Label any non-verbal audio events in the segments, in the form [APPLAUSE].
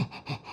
Mm-hmm.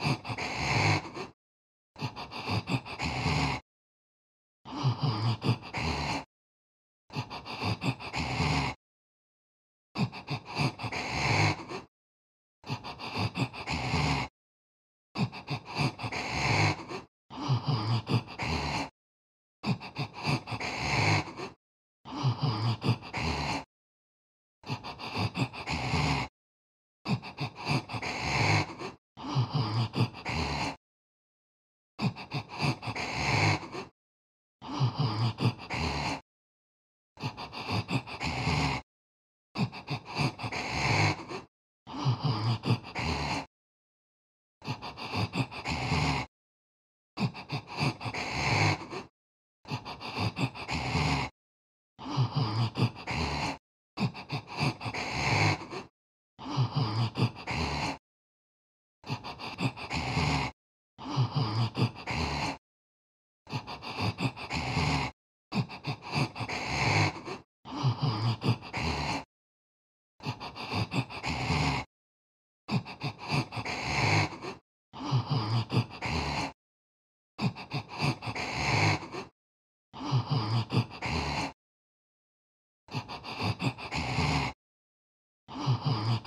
Oh,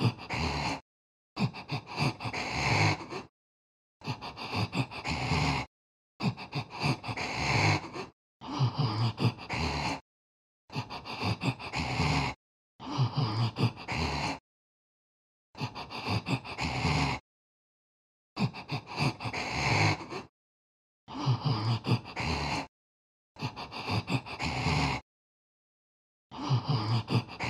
[LAUGHS]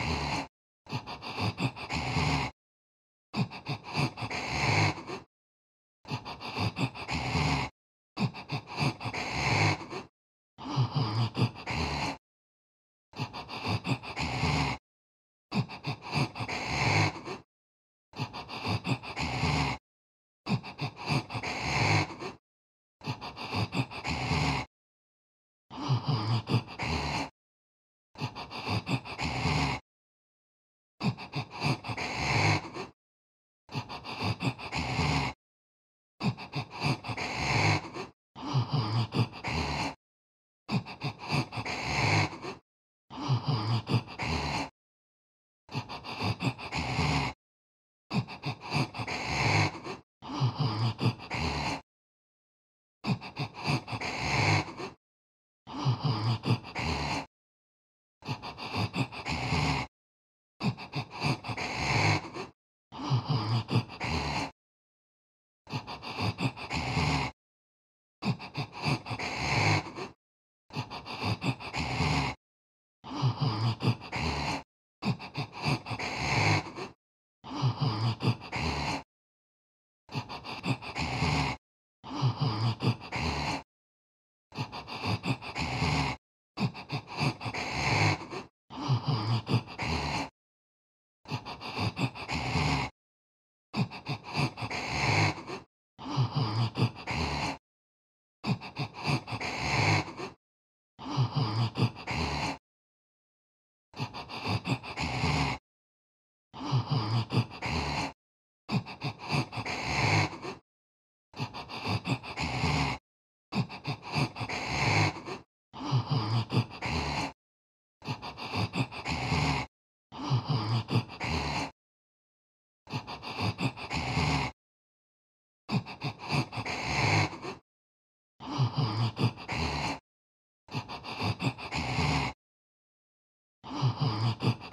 Mm-hmm.